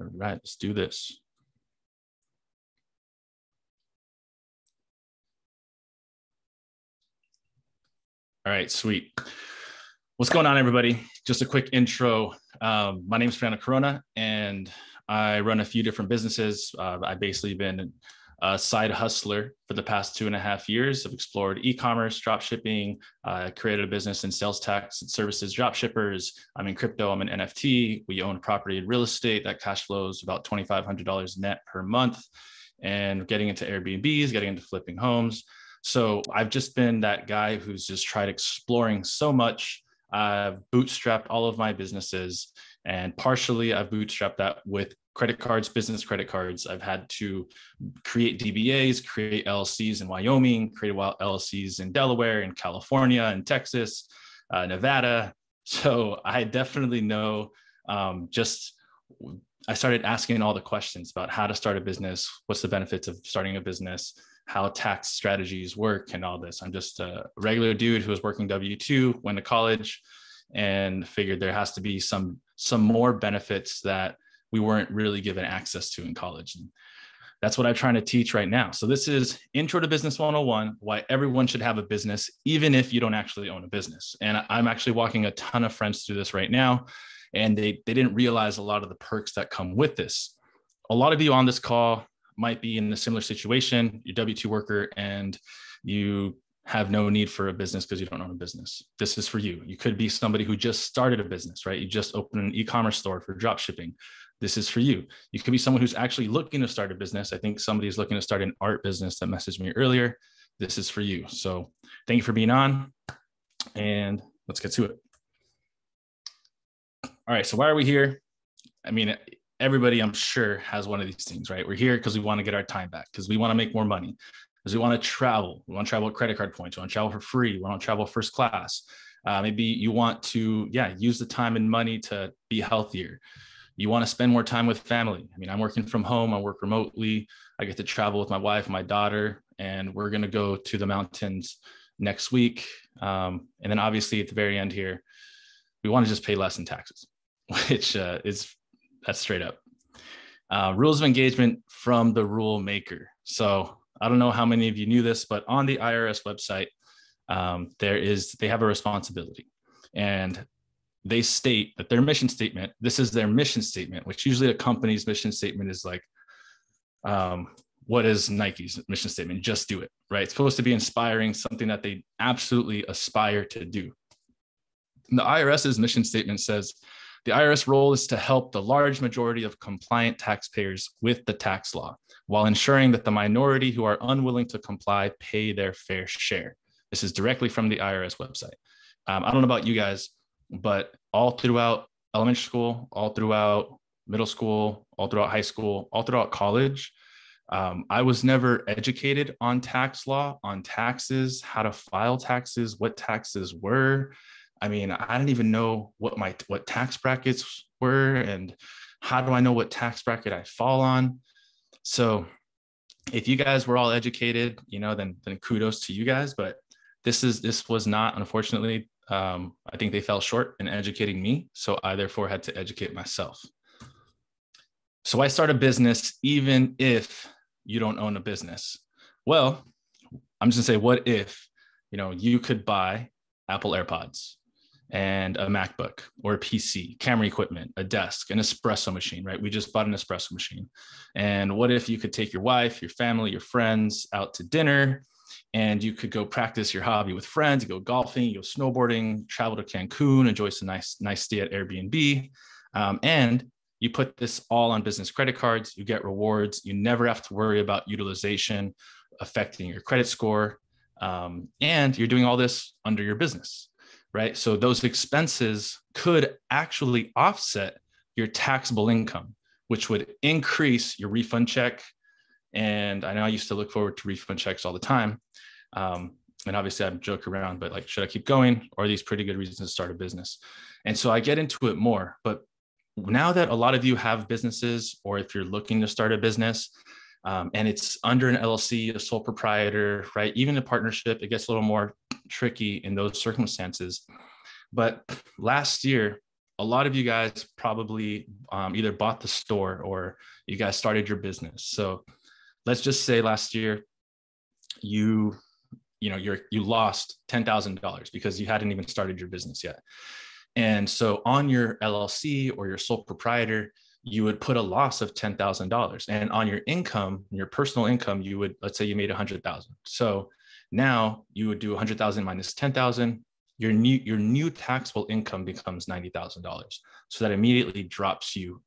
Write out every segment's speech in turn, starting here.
All right, let's do this. All right, sweet. What's going on, everybody? Just a quick intro. Um, my name is Fernando Corona, and I run a few different businesses. Uh, I've basically been a side hustler for the past two and a half years. I've explored e-commerce, drop shipping, uh, created a business in sales tax and services, drop shippers. I'm in crypto. I'm in NFT. We own property and real estate that cash flows about $2,500 net per month. And getting into Airbnbs, getting into flipping homes. So I've just been that guy who's just tried exploring so much. I've bootstrapped all of my businesses, and partially I've bootstrapped that with credit cards, business credit cards. I've had to create DBAs, create LLCs in Wyoming, create LLCs in Delaware, in California, in Texas, uh, Nevada. So I definitely know um, just I started asking all the questions about how to start a business, what's the benefits of starting a business, how tax strategies work, and all this. I'm just a regular dude who was working W two, went to college, and figured there has to be some some more benefits that we weren't really given access to in college. And that's what I'm trying to teach right now. So this is Intro to Business 101, why everyone should have a business, even if you don't actually own a business. And I'm actually walking a ton of friends through this right now, and they, they didn't realize a lot of the perks that come with this. A lot of you on this call might be in a similar situation, you're W2 worker and you have no need for a business because you don't own a business. This is for you. You could be somebody who just started a business, right? You just opened an e-commerce store for drop shipping this is for you. You could be someone who's actually looking to start a business. I think somebody is looking to start an art business that messaged me earlier. This is for you. So thank you for being on and let's get to it. All right. So why are we here? I mean, everybody I'm sure has one of these things, right? We're here because we want to get our time back, because we want to make more money, because we want to travel. We want to travel credit card points. We want to travel for free. We want to travel first class. Uh, maybe you want to, yeah, use the time and money to be healthier you want to spend more time with family. I mean, I'm working from home, I work remotely. I get to travel with my wife, my daughter, and we're going to go to the mountains next week. Um, and then obviously at the very end here, we want to just pay less in taxes, which uh, is that's straight up. Uh, rules of engagement from the rule maker. So I don't know how many of you knew this, but on the IRS website, um, there is they have a responsibility, and they state that their mission statement, this is their mission statement, which usually a company's mission statement is like, um, what is Nike's mission statement? Just do it, right? It's supposed to be inspiring, something that they absolutely aspire to do. And the IRS's mission statement says the IRS role is to help the large majority of compliant taxpayers with the tax law while ensuring that the minority who are unwilling to comply pay their fair share. This is directly from the IRS website. Um, I don't know about you guys, but all throughout elementary school, all throughout middle school, all throughout high school, all throughout college, um, I was never educated on tax law, on taxes, how to file taxes, what taxes were. I mean, I didn't even know what my what tax brackets were, and how do I know what tax bracket I fall on? So, if you guys were all educated, you know, then then kudos to you guys. But this is this was not, unfortunately, um, I think they fell short in educating me. So I therefore had to educate myself. So I start a business even if you don't own a business. Well, I'm just gonna say, what if you know you could buy Apple AirPods and a MacBook or a PC, camera equipment, a desk, an espresso machine, right? We just bought an espresso machine. And what if you could take your wife, your family, your friends out to dinner and you could go practice your hobby with friends, go golfing, go snowboarding, travel to Cancun, enjoy some nice, nice stay at Airbnb. Um, and you put this all on business credit cards, you get rewards, you never have to worry about utilization affecting your credit score. Um, and you're doing all this under your business, right? So those expenses could actually offset your taxable income, which would increase your refund check, and I know I used to look forward to refund checks all the time. Um, and obviously I'm joke around, but like, should I keep going? Or are these pretty good reasons to start a business? And so I get into it more. But now that a lot of you have businesses, or if you're looking to start a business, um, and it's under an LLC, a sole proprietor, right? Even a partnership, it gets a little more tricky in those circumstances. But last year, a lot of you guys probably um, either bought the store or you guys started your business. So let's just say last year you you know you're you lost $10,000 because you hadn't even started your business yet. And so on your LLC or your sole proprietor, you would put a loss of $10,000 and on your income, your personal income, you would let's say you made 100,000. So now you would do 100,000 minus 10,000, your new your new taxable income becomes $90,000. So that immediately drops you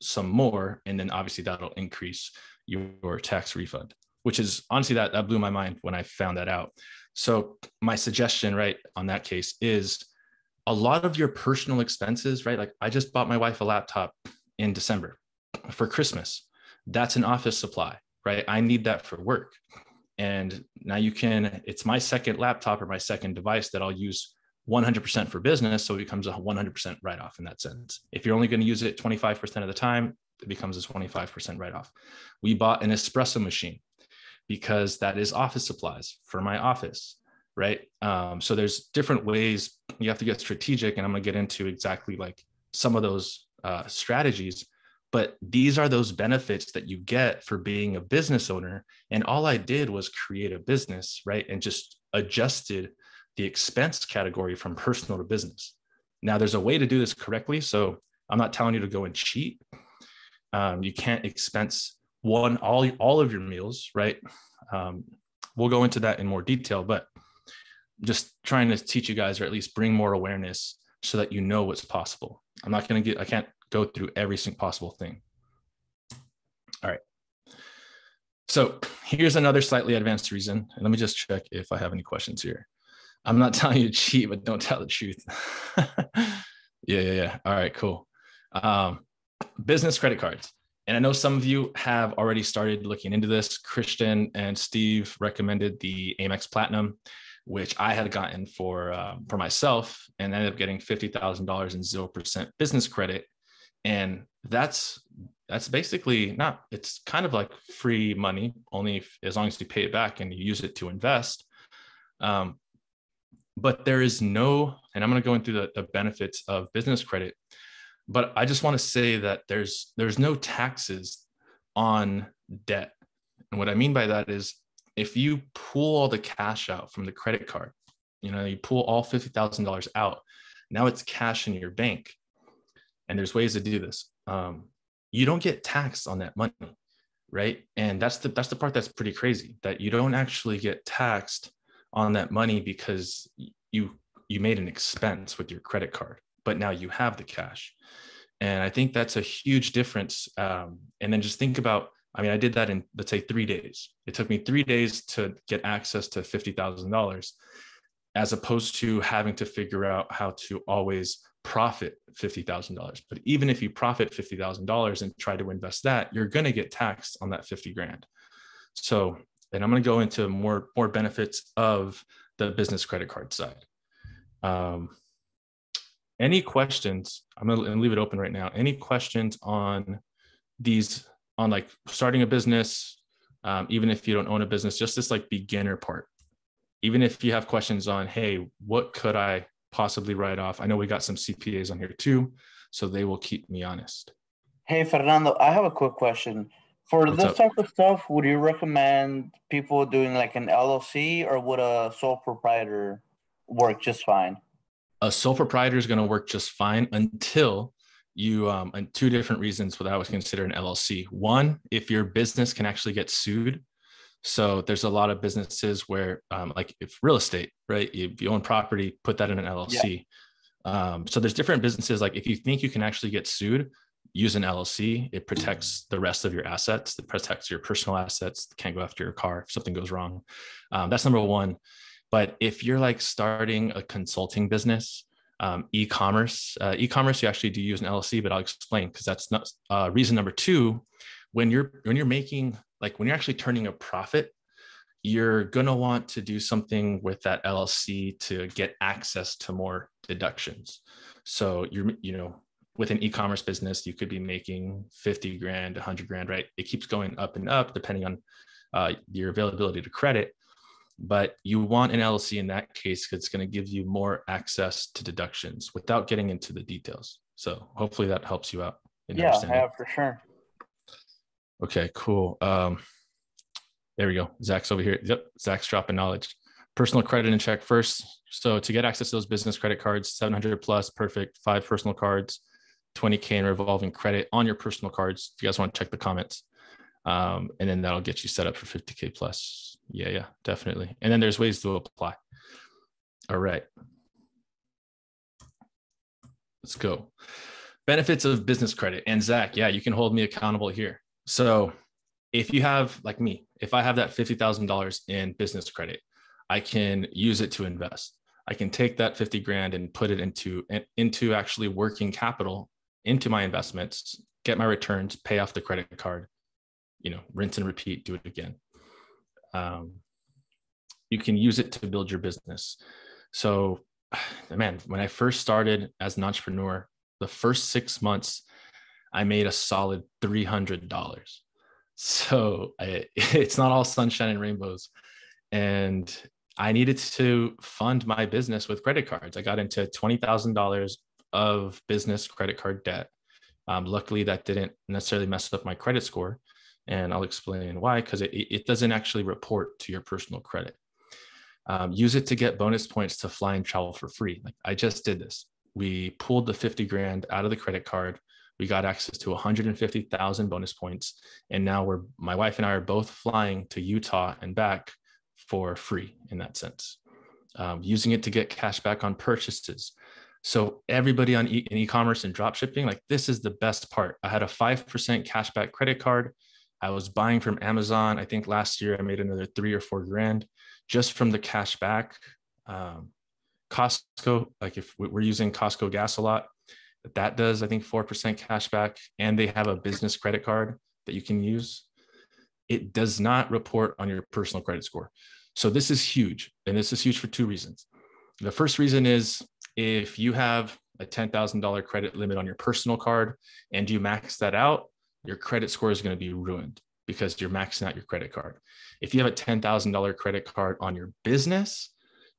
some more and then obviously that'll increase your tax refund, which is honestly that that blew my mind when I found that out. So my suggestion right on that case is a lot of your personal expenses, right? Like I just bought my wife a laptop in December for Christmas. That's an office supply, right? I need that for work. And now you can, it's my second laptop or my second device that I'll use 100% for business. So it becomes a 100% write off in that sense. If you're only going to use it 25% of the time, it becomes a 25% write off. We bought an espresso machine because that is office supplies for my office right um, so there's different ways you have to get strategic and i'm going to get into exactly like some of those uh, strategies but these are those benefits that you get for being a business owner and all i did was create a business right and just adjusted the expense category from personal to business now there's a way to do this correctly so i'm not telling you to go and cheat um, you can't expense one all all of your meals right? Um, we'll go into that in more detail but just trying to teach you guys or at least bring more awareness so that you know what's possible. I'm not going to get i can't go through every single possible thing. All right. So here's another slightly advanced reason. And let me just check if i have any questions here. I'm not telling you to cheat but don't tell the truth. Yeah yeah yeah. All right cool. Um, business credit cards and I know some of you have already started looking into this. Christian and Steve recommended the Amex Platinum which I had gotten for uh, for myself, and ended up getting fifty thousand dollars in zero percent business credit, and that's that's basically not. It's kind of like free money, only if, as long as you pay it back and you use it to invest. Um, but there is no, and I'm going to go into the, the benefits of business credit. But I just want to say that there's there's no taxes on debt, and what I mean by that is if you pull all the cash out from the credit card, you know, you pull all $50,000 out, now it's cash in your bank. And there's ways to do this. Um, you don't get taxed on that money, right? And that's the that's the part that's pretty crazy that you don't actually get taxed on that money because you you made an expense with your credit card, but now you have the cash. And I think that's a huge difference. Um, and then just think about I mean, I did that in let's say three days. It took me three days to get access to fifty thousand dollars, as opposed to having to figure out how to always profit fifty thousand dollars. But even if you profit fifty thousand dollars and try to invest that, you're going to get taxed on that fifty grand. So, and I'm going to go into more more benefits of the business credit card side. Um, any questions? I'm going to leave it open right now. Any questions on these on like starting a business, um, even if you don't own a business, just this like beginner part. Even if you have questions on, hey, what could I possibly write off? I know we got some CPAs on here too, so they will keep me honest. Hey, Fernando, I have a quick question. For What's this up? type of stuff, would you recommend people doing like an LLC or would a sole proprietor work just fine? A sole proprietor is going to work just fine until you um, and two different reasons that I would consider an LLC. One, if your business can actually get sued. So there's a lot of businesses where, um, like if real estate, right? If you own property, put that in an LLC. Yeah. Um, so there's different businesses. Like if you think you can actually get sued, use an LLC. It protects the rest of your assets. It protects your personal assets. Can't go after your car if something goes wrong. Um, that's number one. But if you're like starting a consulting business, um, e-commerce. Uh, e-commerce, you actually do use an LLC, but I'll explain because that's not uh, reason number two. When you're when you're making like when you're actually turning a profit, you're gonna want to do something with that LLC to get access to more deductions. So you're you know with an e-commerce business, you could be making 50 grand, 100 grand, right? It keeps going up and up depending on uh, your availability to credit. But you want an LLC in that case because it's going to give you more access to deductions without getting into the details. So hopefully that helps you out. yeah, yeah, for sure. Okay, cool. Um, there we go. Zach's over here. Yep, Zach's dropping knowledge. Personal credit and check first. So to get access to those business credit cards, 700 plus, perfect. Five personal cards, 20K in revolving credit on your personal cards. If you guys want to check the comments. Um, and then that'll get you set up for 50K plus. Yeah, yeah, definitely. And then there's ways to apply. All right. Let's go. Benefits of business credit. And Zach, yeah, you can hold me accountable here. So if you have, like me, if I have that $50,000 in business credit, I can use it to invest. I can take that 50 grand and put it into into actually working capital into my investments, get my returns, pay off the credit card, you know, rinse and repeat, do it again. Um, you can use it to build your business. So, man, when I first started as an entrepreneur, the first six months, I made a solid $300. So I, it's not all sunshine and rainbows. And I needed to fund my business with credit cards. I got into $20,000 of business credit card debt. Um, luckily, that didn't necessarily mess up my credit score. And I'll explain why, because it, it doesn't actually report to your personal credit. Um, use it to get bonus points to fly and travel for free. Like I just did this. We pulled the 50 grand out of the credit card. We got access to 150,000 bonus points. And now we're, my wife and I are both flying to Utah and back for free in that sense. Um, using it to get cash back on purchases. So everybody on e- in e-commerce and drop shipping, like this is the best part. I had a 5% cashback credit card. I was buying from Amazon. I think last year I made another three or four grand just from the cash back. Um, Costco, like if we're using Costco gas a lot, that does, I think, 4% cash back. And they have a business credit card that you can use. It does not report on your personal credit score. So this is huge. And this is huge for two reasons. The first reason is if you have a $10,000 credit limit on your personal card and you max that out, your credit score is going to be ruined because you're maxing out your credit card. If you have a $10,000 credit card on your business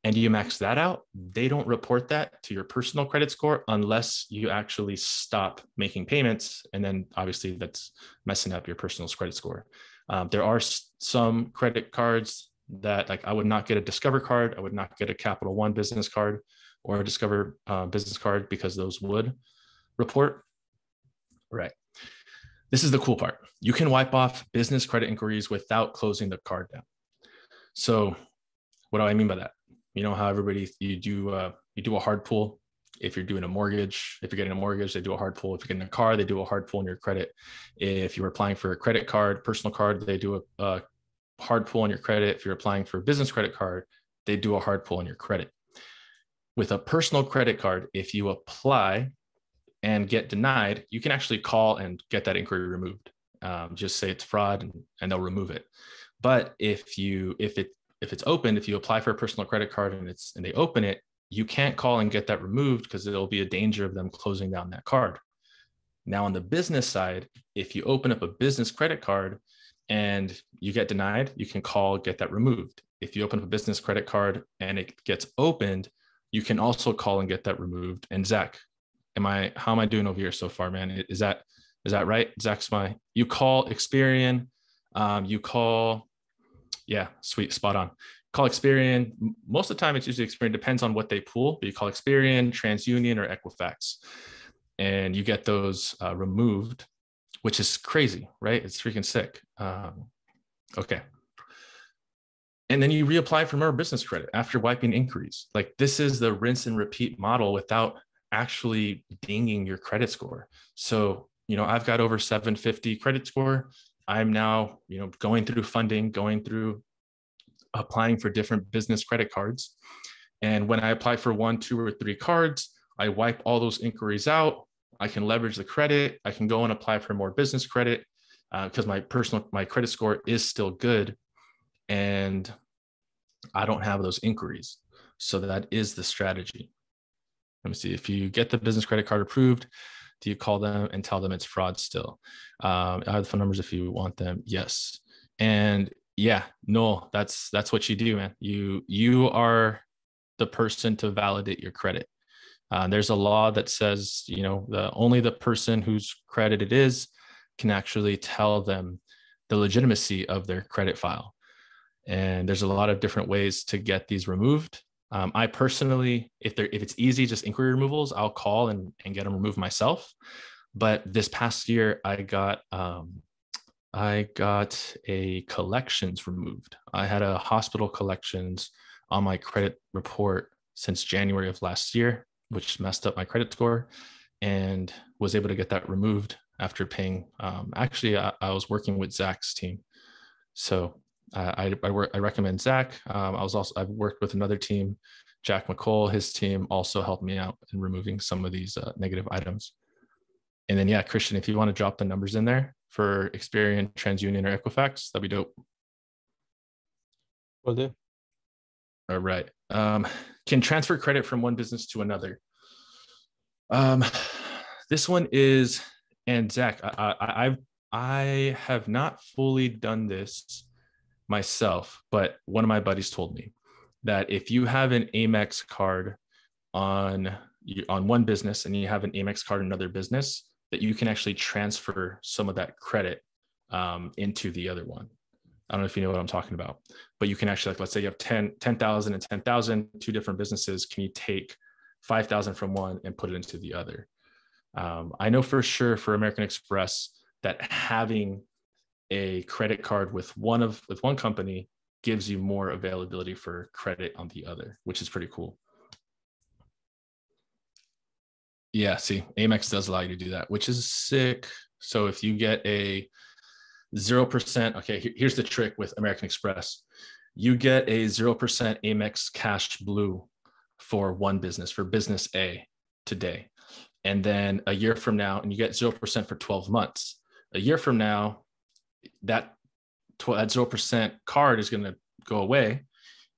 and you max that out, they don't report that to your personal credit score unless you actually stop making payments. And then obviously that's messing up your personal credit score. Um, there are some credit cards that like I would not get a Discover card. I would not get a Capital One business card or a Discover uh, business card because those would report. Right. This is the cool part. You can wipe off business credit inquiries without closing the card down. So, what do I mean by that? You know how everybody you do uh, you do a hard pull if you're doing a mortgage. If you're getting a mortgage, they do a hard pull. If you're getting a car, they do a hard pull on your credit. If you're applying for a credit card, personal card, they do a, a hard pull on your credit. If you're applying for a business credit card, they do a hard pull on your credit. With a personal credit card, if you apply and get denied, you can actually call and get that inquiry removed. Um, just say it's fraud and, and they'll remove it. But if you if it if it's open, if you apply for a personal credit card and it's and they open it, you can't call and get that removed because there'll be a danger of them closing down that card. Now on the business side, if you open up a business credit card and you get denied, you can call get that removed. If you open up a business credit card and it gets opened, you can also call and get that removed. And Zach, am I how am I doing over here so far, man? Is that is that right? Zach's my you call Experian, um, you call, yeah, sweet, spot on. Call Experian. Most of the time, it's usually Experian. Depends on what they pull, but you call Experian, TransUnion, or Equifax, and you get those uh, removed, which is crazy, right? It's freaking sick. Um, okay. And then you reapply for more business credit after wiping inquiries. Like this is the rinse and repeat model without actually dinging your credit score. So, you know, I've got over 750 credit score. I'm now, you know, going through funding, going through applying for different business credit cards. And when I apply for one, two, or three cards, I wipe all those inquiries out. I can leverage the credit. I can go and apply for more business credit because uh, my personal my credit score is still good, and I don't have those inquiries. So that is the strategy. Let me see. If you get the business credit card approved, do you call them and tell them it's fraud still? Um, I have the phone numbers if you want them. Yes. And Yeah, no, that's that's what you do, man. You you are the person to validate your credit. Uh, there's a law that says, you know, the only the person whose credit it is can actually tell them the legitimacy of their credit file. And there's a lot of different ways to get these removed. Um, I personally, if they're if it's easy, just inquiry removals, I'll call and, and get them removed myself. But this past year, I got um, I got a collections removed. I had a hospital collections on my credit report since January of last year, which messed up my credit score, and was able to get that removed after paying. Um, actually, I, I, was working with Zach's team, so uh, I I, work, I recommend Zach. Um, I was also I've worked with another team, Jack McCall. His team also helped me out in removing some of these uh, negative items. And then yeah, Christian, if you want to drop the numbers in there for Experian, TransUnion, or Equifax, that'd be dope. Will do. All right. Um, can transfer credit from one business to another. Um, this one is, and Zach, I, I, I've I have not fully done this myself, but one of my buddies told me that if you have an Amex card on on one business and you have an Amex card in another business, that you can actually transfer some of that credit um, into the other one. I don't know if you know what I'm talking about, but you can actually, like, let's say you have 10, 10,000 and 10,000, two different businesses. Can you take 5,000 from one and put it into the other? Um, I know for sure for American Express that having a credit card with one of with one company gives you more availability for credit on the other, which is pretty cool. Yeah, see, Amex does allow you to do that, which is sick. So if you get a 0%, okay, here's the trick with American Express. You get a 0% Amex Cash Blue for one business, for business A today. And then a year from now, and you get 0% for 12 months. A year from now, that, that 0% card is going to go away.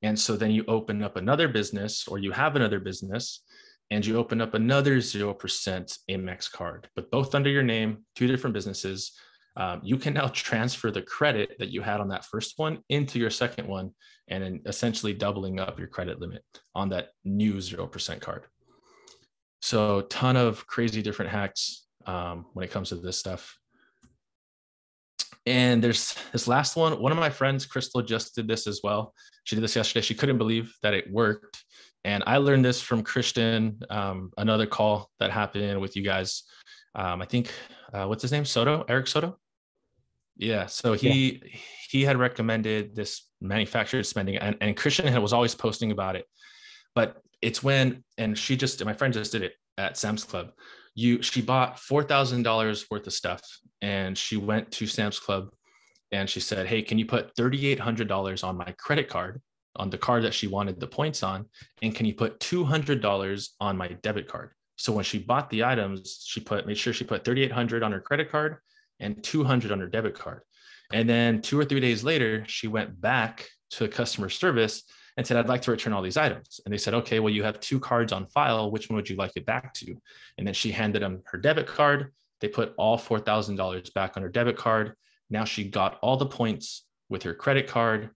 And so then you open up another business or you have another business and you open up another 0% Amex card, but both under your name, two different businesses, um, you can now transfer the credit that you had on that first one into your second one and essentially doubling up your credit limit on that new 0% card. So, ton of crazy different hacks um, when it comes to this stuff. And there's this last one. One of my friends, Crystal, just did this as well. She did this yesterday. She couldn't believe that it worked. And I learned this from Christian, um, another call that happened with you guys. Um, I think, uh, what's his name? Soto, Eric Soto. Yeah. So he yeah. he had recommended this manufactured spending, and, and Christian was always posting about it. But it's when, and she just, my friend just did it at Sam's Club. You, she bought four thousand dollars worth of stuff, and she went to Sam's Club, and she said, "Hey, can you put thirty eight hundred dollars on my credit card?" on the card that she wanted the points on and can you put $200 on my debit card so when she bought the items she put made sure she put 3800 on her credit card and 200 on her debit card and then two or three days later she went back to customer service and said i'd like to return all these items. And they said okay well you have two cards on file. Which one would you like it back to? And then she handed them her debit card. They put all $4000 back on her debit card. Now she got all the points with her credit card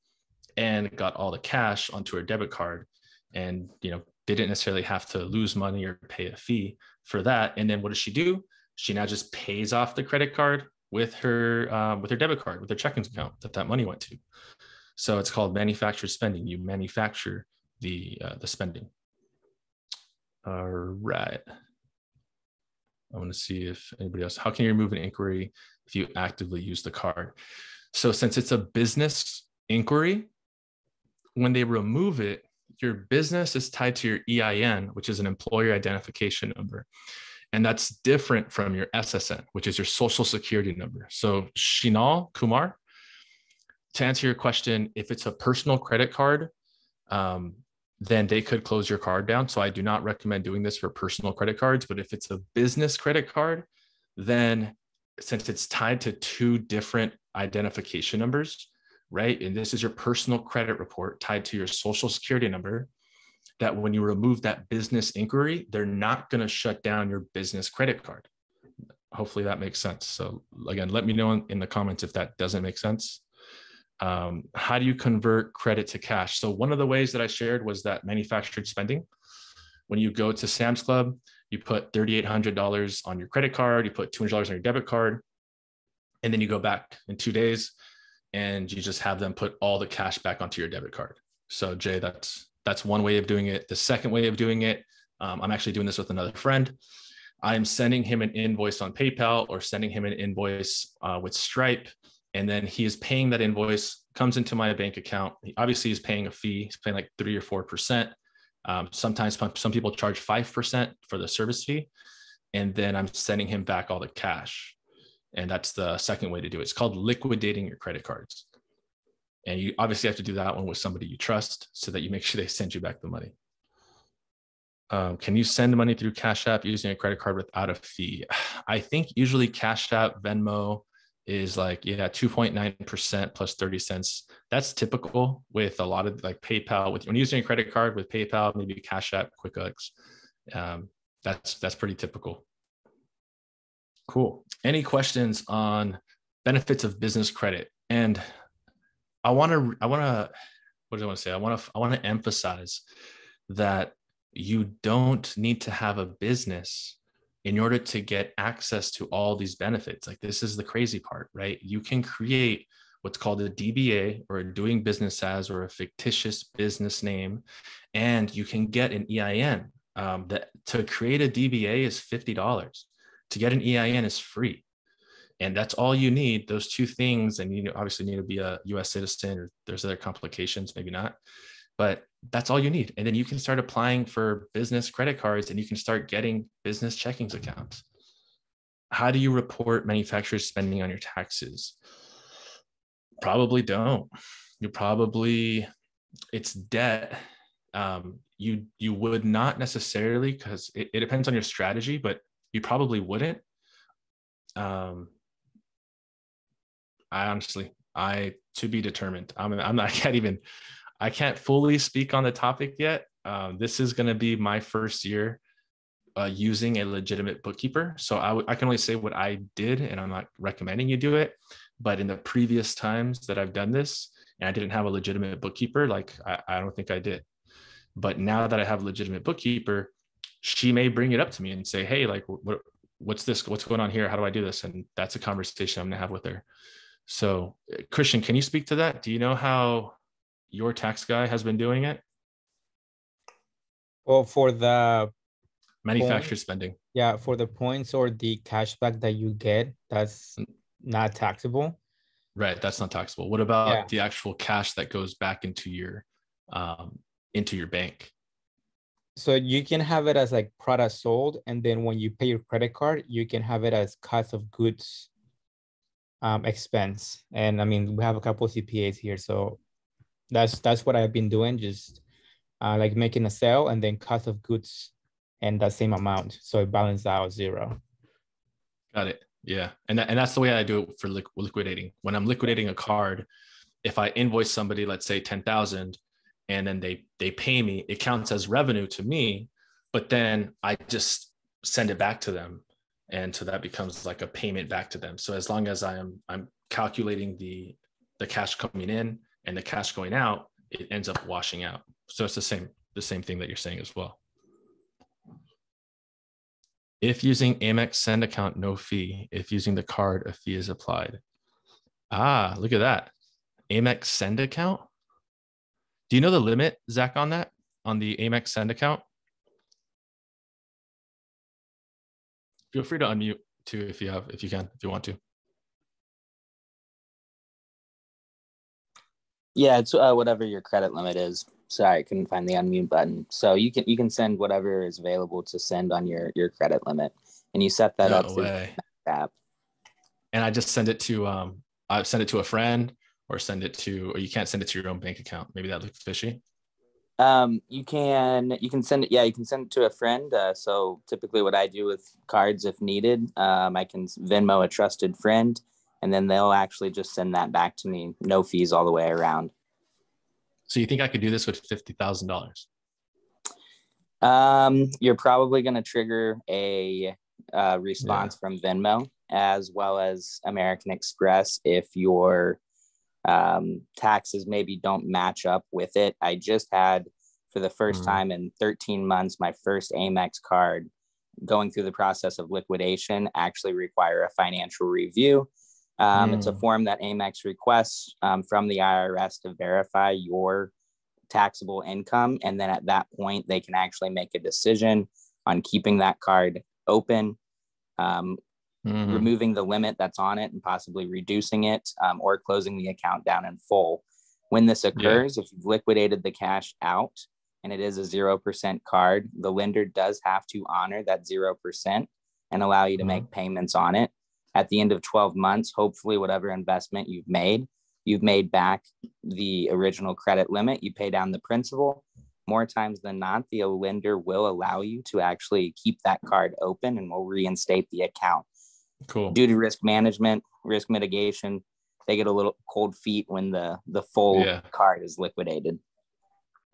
and got all the cash onto her debit card. And you know they didn't necessarily have to lose money or pay a fee for that. And then what does she do? She now just pays off the credit card with her um, with her debit card with her checking account that that money went to so it's called manufactured spending you manufacture the uh, the spending all right i want to see if anybody else how can you remove an inquiry if you actively use the card so since it's a business inquiry when they remove it, your business is tied to your EIN, which is an employer identification number. And that's different from your SSN, which is your social security number. So, Shinal Kumar, to answer your question, if it's a personal credit card, um, then they could close your card down. So, I do not recommend doing this for personal credit cards. But if it's a business credit card, then since it's tied to two different identification numbers, right? And this is your personal credit report tied to your social security number. That when you remove that business inquiry, they're not going to shut down your business credit card. Hopefully that makes sense. So, again, let me know in, in the comments if that doesn't make sense. Um, how do you convert credit to cash? So one of the ways that I shared was that manufactured spending. When you go to Sam's Club, you put $3,800 on your credit card, you put $200 on your debit card, and then you go back in two days and you just have them put all the cash back onto your debit card. So Jay, that's that's one way of doing it. The second way of doing it, um, I'm actually doing this with another friend. I'm sending him an invoice on PayPal or sending him an invoice uh, with Stripe, and then he is paying that invoice. Comes into my bank account. He obviously is paying a fee. He's paying like three or four percent. Um, sometimes some people charge five percent for the service fee, and then I'm sending him back all the cash. And that's the second way to do it. It's called liquidating your credit cards. And you obviously have to do that one with somebody you trust so that you make sure they send you back the money. Um, can you send money through Cash App using a credit card without a fee? I think usually Cash App, Venmo is like, yeah, 2.9% plus 30 cents. That's typical with a lot of like PayPal. With when using a credit card with PayPal, maybe Cash App, QuickBooks. Um, that's that's pretty typical. Cool. Any questions on benefits of business credit? And I want to, I want to, what do I want to say? I want to, I want to emphasize that you don't need to have a business in order to get access to all these benefits. Like this is the crazy part, right? You can create what's called a DBA or a doing business as or a fictitious business name, and you can get an EIN. Um, that to create a DBA is fifty dollars to get an EIN is free. And that's all you need, those two things. And you obviously need to be a US citizen, or there's other complications, maybe not. But that's all you need. And then you can start applying for business credit cards and you can start getting business checkings accounts. How do you report manufacturers spending on your taxes? Probably don't. You probably, it's debt. Um, you you would not necessarily because it, it depends on your strategy, but you probably wouldn't. Um, I honestly, I to be determined. I'm, I'm not, I can't even, I can't fully speak on the topic yet. Um, this is going to be my first year uh, using a legitimate bookkeeper. So I, w- I can only say what I did, and I'm not recommending you do it. But in the previous times that I've done this, and I didn't have a legitimate bookkeeper, like I, I don't think I did. But now that I have a legitimate bookkeeper, she may bring it up to me and say, Hey, like, what, what's this? What's going on here? How do I do this? And that's a conversation I'm going to have with her. So, Christian, can you speak to that? Do you know how your tax guy has been doing it? Well, for the manufacturer spending. Yeah, for the points or the cashback that you get, that's not taxable. Right, that's not taxable. What about yeah. the actual cash that goes back into your um, into your bank? so you can have it as like product sold and then when you pay your credit card you can have it as cost of goods um, expense and i mean we have a couple of cpas here so that's that's what i've been doing just uh, like making a sale and then cost of goods and that same amount. So it balances out zero. Got it. Yeah. And, that, and that's the way i do it for liquidating. When i'm liquidating a card if i invoice somebody let's say 10000 and then they they pay me it counts as revenue to me but then i just send it back to them. And so that becomes like a payment back to them. So as long as i am i'm calculating the the cash coming in and the cash going out it ends up washing out. So it's the same the same thing that you're saying as well. If using amex send account no fee. If using the card a fee is applied. Ah look at that. Amex send account? Do you know the limit, Zach, on that on the Amex send account? Feel free to unmute too if you have if you can if you want to. Yeah, it's uh, whatever your credit limit is. Sorry, I couldn't find the unmute button. So you can you can send whatever is available to send on your your credit limit, and you set that no up way. app. And I just send it to um I send it to a friend or send it to, or you can't send it to your own bank account. Maybe that looks fishy. Um, you can you can send it. Yeah, you can send it to a friend. Uh, so typically, what I do with cards, if needed, um, I can Venmo a trusted friend, and then they'll actually just send that back to me, no fees all the way around. So you think I could do this with fifty thousand dollars? Um, you're probably going to trigger a uh, response yeah. from Venmo as well as American Express if you're um, taxes maybe don't match up with it. I just had for the 1st mm-hmm. time in 13 months my first Amex card going through the process of liquidation actually require a financial review. Um, mm. It's a mm. form that Amex requests um, from the IRS to verify your taxable income. And then at that point, they can actually make a decision on keeping that card open, um, mm-hmm. removing the limit that's on it and possibly reducing it, um, or closing the account down in full. When this occurs, yeah. if you've liquidated the cash out and it is a 0% card, the lender does have to honor that 0% and allow you to mm-hmm. make payments on it. At the end of 12 months, hopefully, whatever investment you've made, you've made back the original credit limit, you pay down the principal. More times than not, the lender will allow you to actually keep that card open and will reinstate the account. Cool. Due to risk management, risk mitigation, they get a little cold feet when the the full yeah. card is liquidated.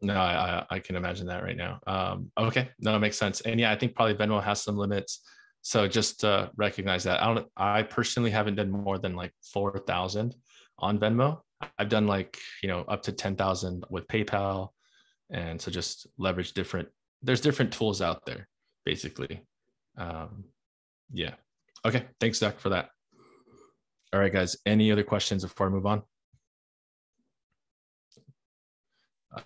No, I, I can imagine that right now. Um, okay, no, it makes sense. And yeah, I think probably Venmo has some limits. So just uh, recognize that. I don't. I personally haven't done more than like four thousand on Venmo. I've done like, you know, up to 10,000 with PayPal. And so just leverage different, there's different tools out there basically. Um, yeah. Okay. Thanks, Doc, for that. All right, guys. Any other questions before I move on?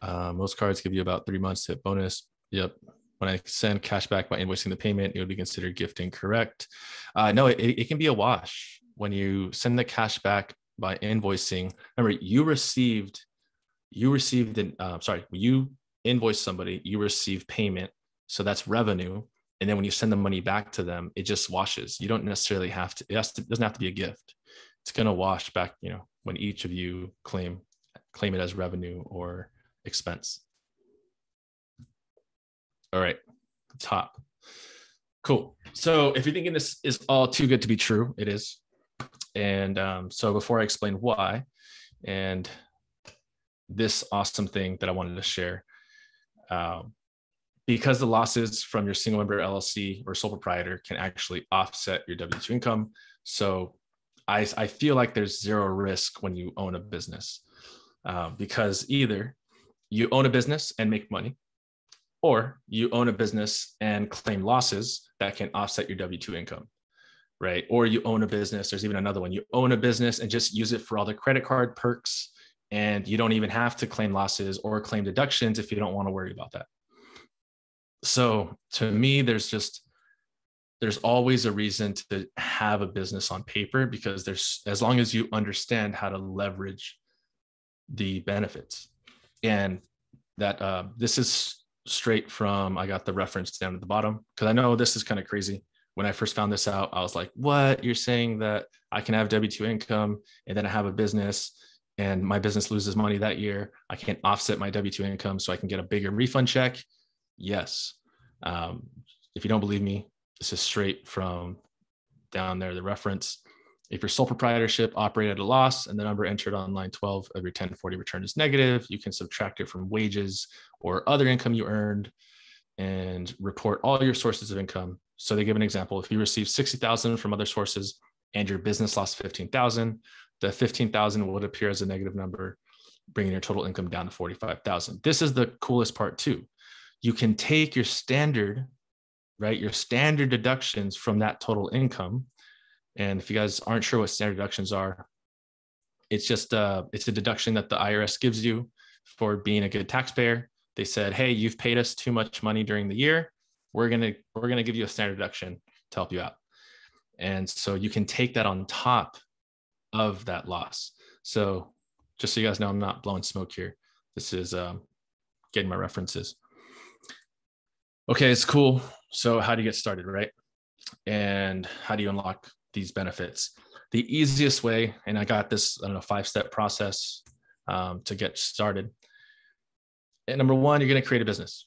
Uh, most cards give you about three months to hit bonus. Yep. When I send cash back by invoicing the payment, it would be considered gifting. Correct. Uh, no, it, it can be a wash. When you send the cash back by invoicing remember you received you received an uh, sorry you invoice somebody you receive payment. So that's revenue. And then when you send the money back to them it just washes. You don't necessarily have to it, has to, it doesn't have to be a gift. It's going to wash back you know when each of you claim claim it as revenue or expense all right top. Cool. So if you're thinking this is all too good to be true it is. And um, so before I explain why and this awesome thing that I wanted to share, um, because the losses from your single member LLC or sole proprietor can actually offset your W 2 income. So I, I feel like there's zero risk when you own a business uh, because either you own a business and make money, or you own a business and claim losses that can offset your W 2 income right? Or you own a business. There's even another one. You own a business and just use it for all the credit card perks. And you don't even have to claim losses or claim deductions if you don't want to worry about that. So to me, there's just, there's always a reason to have a business on paper because there's, as long as you understand how to leverage the benefits. And that uh, this is straight from, I got the reference down at the bottom because I know this is kind of crazy when I first found this out, I was like, what? You're saying that I can have W 2 income and then I have a business and my business loses money that year. I can't offset my W 2 income so I can get a bigger refund check. Yes. Um, if you don't believe me, this is straight from down there, the reference. If your sole proprietorship operated at a loss and the number entered on line 12 of your 1040 return is negative, you can subtract it from wages or other income you earned and report all your sources of income so they give an example. If you receive 60,000 from other sources and your business lost 15,000, the 15,000 would appear as a negative number, bringing your total income down to 45,000. This is the coolest part too. You can take your standard, right? Your standard deductions from that total income. And if you guys aren't sure what standard deductions are, it's just uh, it's a deduction that the IRS gives you for being a good taxpayer. They said, hey, you've paid us too much money during the year. We're gonna we're gonna give you a standard deduction to help you out. And so you can take that on top of that loss. So just so you guys know i'm not blowing smoke here. This is um, getting my references. Okay it's cool. So how do you get started right? And how do you unlock these benefits the easiest way and i got this i don't know five step process um, to get started and number one you're going to create a business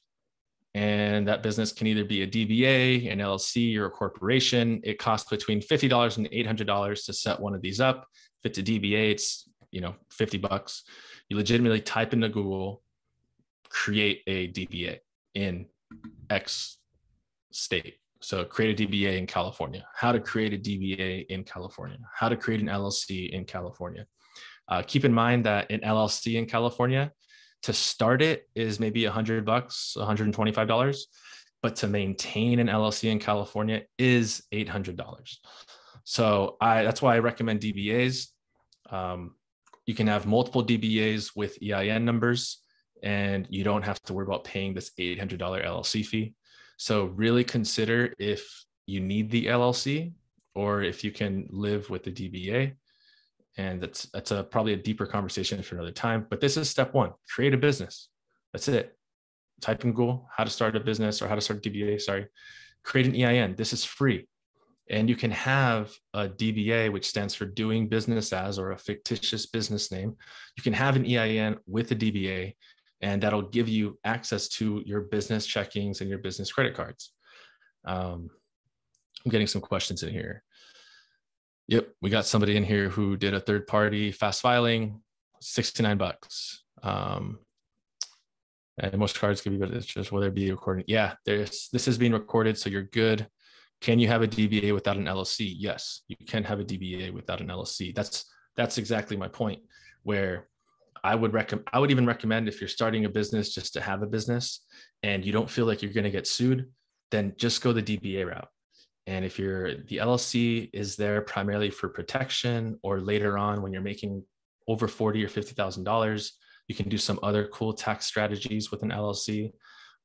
and that business can either be a DBA, an LLC, or a corporation. It costs between fifty dollars and eight hundred dollars to set one of these up. If it's a DBA, it's you know fifty bucks. You legitimately type into Google, create a DBA in X state. So create a DBA in California. How to create a DBA in California. How to create an LLC in California. Uh, keep in mind that an LLC in California, to start it is maybe a hundred bucks, $125, but to maintain an LLC in California is $800. So I, that's why I recommend DBAs. Um, you can have multiple DBAs with EIN numbers and you don't have to worry about paying this $800 LLC fee. So really consider if you need the LLC or if you can live with the DBA. And that's that's a probably a deeper conversation for another time. But this is step one: create a business. That's it. Type in Google how to start a business or how to start a DBA. Sorry, create an EIN. This is free, and you can have a DBA, which stands for doing business as, or a fictitious business name. You can have an EIN with a DBA, and that'll give you access to your business checkings and your business credit cards. Um, I'm getting some questions in here. Yep, we got somebody in here who did a third party fast filing, 69 bucks. Um, and most cards can be, but it's just whether it be recording. Yeah, there's this is being recorded, so you're good. Can you have a DBA without an LLC? Yes, you can have a DBA without an LLC. That's that's exactly my point. Where I would recommend I would even recommend if you're starting a business just to have a business and you don't feel like you're going to get sued, then just go the DBA route. And if you're the LLC is there primarily for protection or later on when you're making over 40 or $50,000, you can do some other cool tax strategies with an LLC.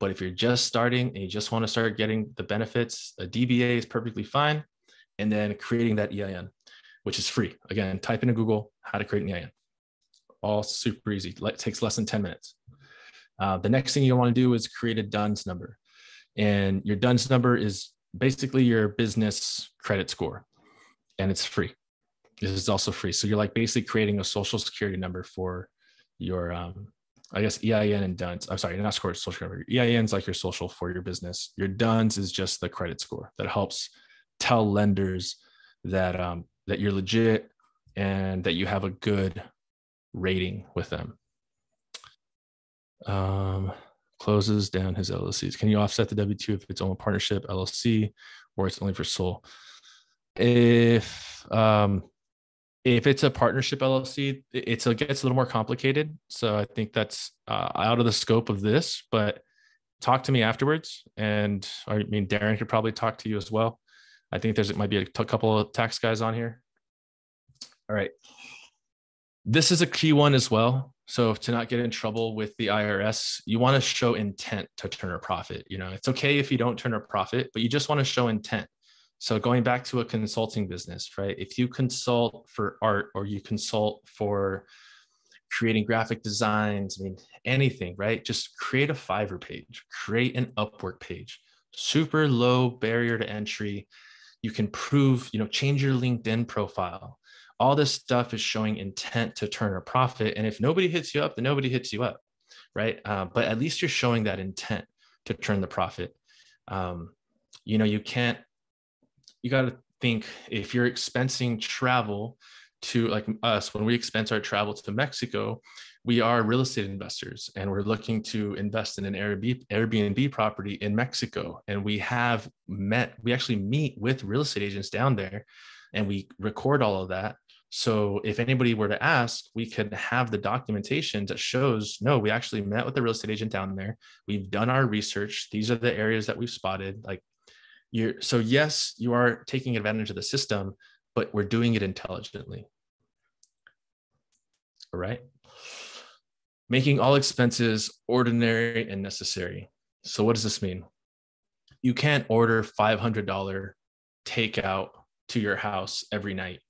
But if you're just starting and you just want to start getting the benefits, a DBA is perfectly fine. And then creating that EIN, which is free. Again, type into Google how to create an EIN all super easy. It takes less than 10 minutes. Uh, the next thing you want to do is create a DUNS number. And your DUNS number is basically your business credit score, and it's free. This is also free. So you're like basically creating a social security number for your, um, I guess, EIN and DUNS. I'm sorry, not score, social security. EIN is like your social for your business. Your DUNS is just the credit score that helps tell lenders that um, that you're legit and that you have a good rating with them. Um, closes down his LLCs. Can you offset the W 2 if it's only a partnership LLC or it's only for sole? If um, if it's a partnership LLC, it's a, gets a little more complicated. So I think that's uh, out of the scope of this. But talk to me afterwards, and I mean Darren could probably talk to you as well. I think there's it might be a couple of tax guys on here. All right. This is a key one as well. So to not get in trouble with the IRS, you want to show intent to turn a profit. You know, it's okay if you don't turn a profit, but you just want to show intent. So going back to a consulting business, right? If you consult for art or you consult for creating graphic designs, I mean anything, right? Just create a Fiverr page, create an Upwork page. Super low barrier to entry. You can prove, you know, change your LinkedIn profile all this stuff is showing intent to turn a profit and if nobody hits you up then nobody hits you up right uh, but at least you're showing that intent to turn the profit um, you know you can't you got to think if you're expensing travel to like us when we expense our travel to mexico we are real estate investors and we're looking to invest in an Airbnb, Airbnb property in Mexico. And we have met, we actually meet with real estate agents down there and we record all of that so if anybody were to ask, we could have the documentation that shows, no, we actually met with the real estate agent down there. We've done our research. These are the areas that we've spotted. Like you're so yes, you are taking advantage of the system, but we're doing it intelligently. All right. Making all expenses ordinary and necessary. So what does this mean? You can't order $500 takeout to your house every night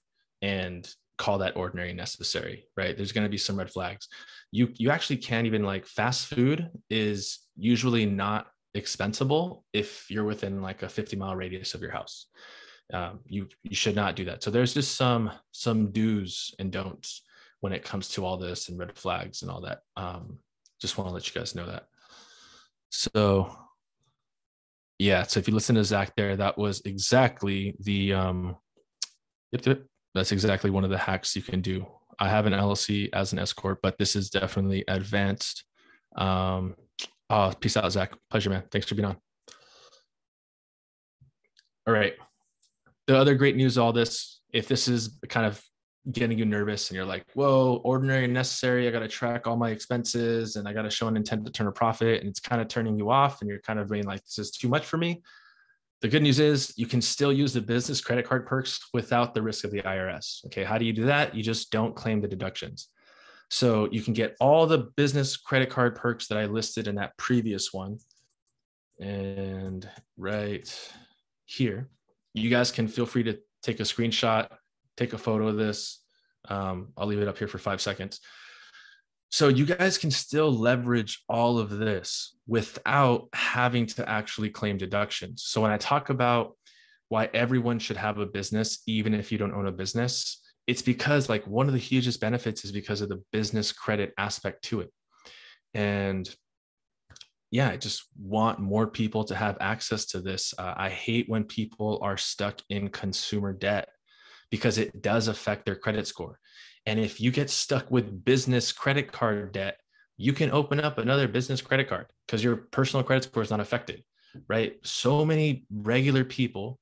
and call that ordinary necessary right? There's going to be some red flags. You you actually can't even like fast food is usually not expensible if you're within like a 50 mile radius of your house. Um, you you should not do that. So there's just some some do's and don'ts when it comes to all this and red flags and all that. Um, just want to let you guys know that. So yeah so if you listen to zach there that was exactly the um yep, yep that's exactly one of the hacks you can do. I have an LLC as an S corp, but this is definitely advanced. Um, oh, peace out, Zach. Pleasure, man. Thanks for being on. All right. The other great news, all this, if this is kind of getting you nervous and you're like, whoa, ordinary and necessary. I got to track all my expenses and I got to show an intent to turn a profit. And it's kind of turning you off and you're kind of being like, this is too much for me. The good news is you can still use the business credit card perks without the risk of the IRS. Okay. How do you do that? You just don't claim the deductions. So you can get all the business credit card perks that I listed in that previous one. And right here, you guys can feel free to take a screenshot, take a photo of this. Um, I'll leave it up here for five seconds. So you guys can still leverage all of this without having to actually claim deductions. So when I talk about why everyone should have a business, even if you don't own a business, it's because like one of the hugest benefits is because of the business credit aspect to it. And yeah, I just want more people to have access to this. Uh, I hate when people are stuck in consumer debt because it does affect their credit score. And if you get stuck with business credit card debt, you can open up another business credit card because your personal credit score is not affected, right? So many regular people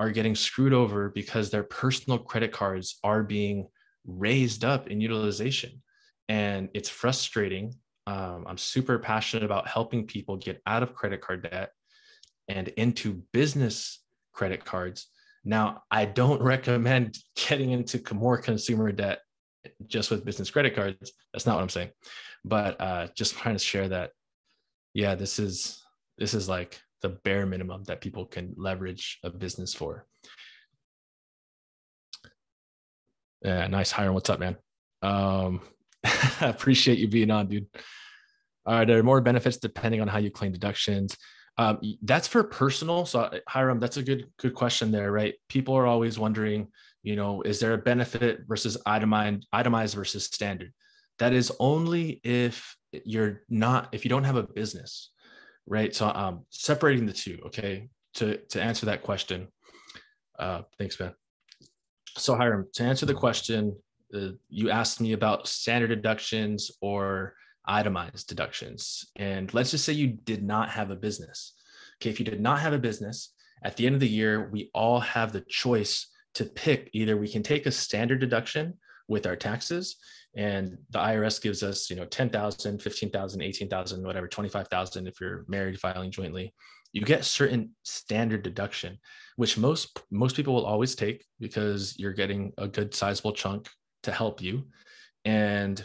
are getting screwed over because their personal credit cards are being raised up in utilization. And it's frustrating. Um, I'm super passionate about helping people get out of credit card debt and into business credit cards now, I don't recommend getting into more consumer debt just with business credit cards. That's not what I'm saying, but uh, just trying to share that. Yeah, this is this is like the bare minimum that people can leverage a business for. Yeah, nice Hiram. What's up, man? Um, I appreciate you being on, dude. All right, there are more benefits depending on how you claim deductions. Um, that's for personal. So uh, Hiram, that's a good good question there, right? People are always wondering, you know, is there a benefit versus itemized, itemized versus standard? That is only if you're not if you don't have a business, right? So um, separating the two, okay. To to answer that question, uh, thanks, man. So Hiram, to answer the question, uh, you asked me about standard deductions or itemized deductions. And let's just say you did not have a business. Okay, if you did not have a business, at the end of the year, we all have the choice to pick either we can take a standard deduction with our taxes and the IRS gives us, you know, 10,000, 15,000, 18,000, whatever, 25,000 if you're married filing jointly. You get certain standard deduction, which most most people will always take because you're getting a good sizable chunk to help you. And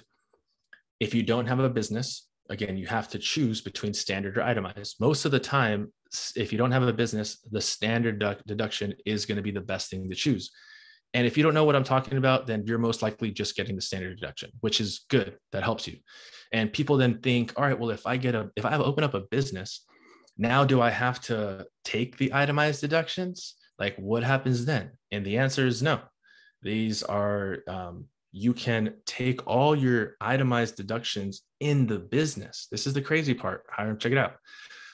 if you don't have a business, again, you have to choose between standard or itemized. Most of the time, if you don't have a business, the standard deduction is going to be the best thing to choose. And if you don't know what I'm talking about, then you're most likely just getting the standard deduction, which is good. That helps you. And people then think, all right, well, if I get a, if I open up a business, now do I have to take the itemized deductions? Like what happens then? And the answer is no. These are um, you can take all your itemized deductions in the business. This is the crazy part. Hiram, check it out.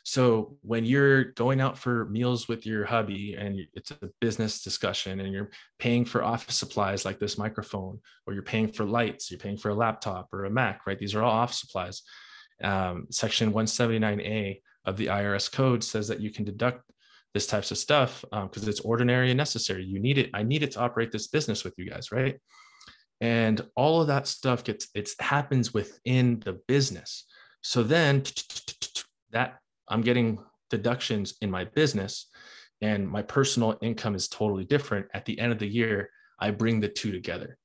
So when you're going out for meals with your hubby and it's a business discussion and you're paying for office supplies like this microphone, or you're paying for lights, you're paying for a laptop or a Mac, right? These are all office supplies. Um, section 179A of the IRS code says that you can deduct this types of stuff because um, it's ordinary and necessary. You need it. I need it to operate this business with you guys, right? And all of that stuff gets it happens within the business. So then that i'm getting deductions in my business and my personal income is totally different. At the end of the year i bring the two together.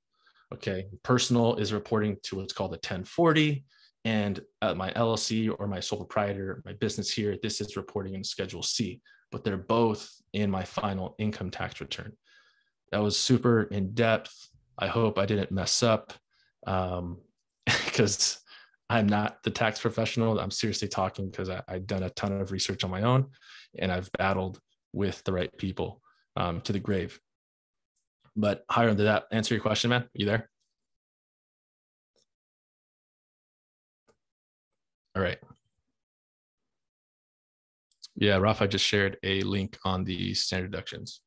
Okay personal is reporting to what's called a 1040 and uh, my llc or my sole proprietor my business here this is reporting in schedule c but they're both in my final income tax return. That was super in depth I hope I didn't mess up because um, I'm not the tax professional. I'm seriously talking because I've done a ton of research on my own and I've battled with the right people um, to the grave. But Hiram, did that answer your question, man? Are you there? All right. Yeah, Rafa I just shared a link on the standard deductions.